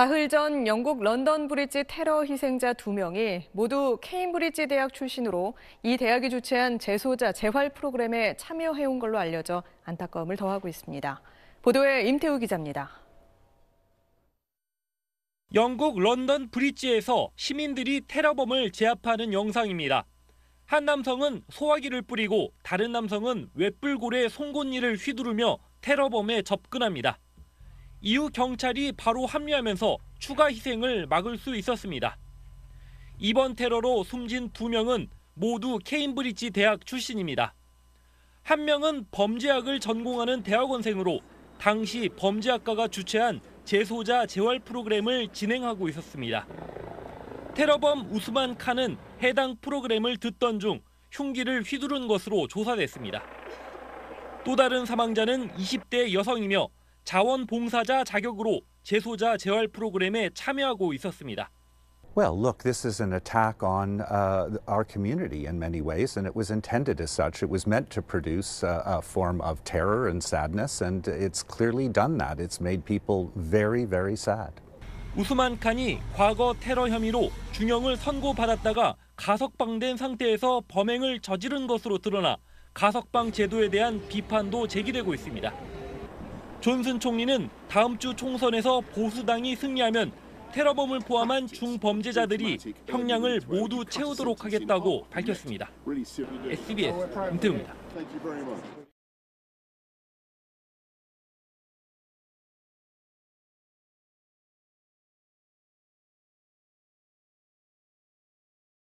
사흘 전 영국 런던 브리지 테러 희생자 2명이 모두 케임브리지 대학 출신으로 이 대학이 주최한 재소자 재활 프로그램에 참여해온 걸로 알려져 안타까움을 더하고 있습니다. 보도에 임태우 기자입니다. 영국 런던 브리지에서 시민들이 테러범을 제압하는 영상입니다. 한 남성은 소화기를 뿌리고 다른 남성은 웹불골에 송곳니를 휘두르며 테러범에 접근합니다. 이후 경찰이 바로 합류하면서 추가 희생을 막을 수 있었습니다. 이번 테러로 숨진 두 명은 모두 케임브리지 대학 출신입니다. 한 명은 범죄학을 전공하는 대학원생으로 당시 범죄학과가 주최한 재소자 재활 프로그램을 진행하고 있었습니다. 테러범 우스만 칸은 해당 프로그램을 듣던 중 흉기를 휘두른 것으로 조사됐습니다. 또 다른 사망자는 20대 여성이며 자원봉사자 자격으로 재소자 재활 프로그램에 참여하고 있었습니다. Well, look, this is an attack on uh, our community in many ways, and it was intended as such. It was meant to produce uh, a form of terror and sadness, and it's clearly done that. It's made people very, very sad. 우스만 칸이 과거 테러 혐의로 중형을 선고받았다가 가석방된 상태에서 범행을 저지른 것으로 드러나 가석방 제도에 대한 비판도 제기되고 있습니다. 존슨 총리는 다음 주 총선에서 보수당이 승리하면 테러범을 포함한 중범죄자들이 형량을 모두 채우도록 하겠다고 밝혔습니다. SBS 임태우입니다.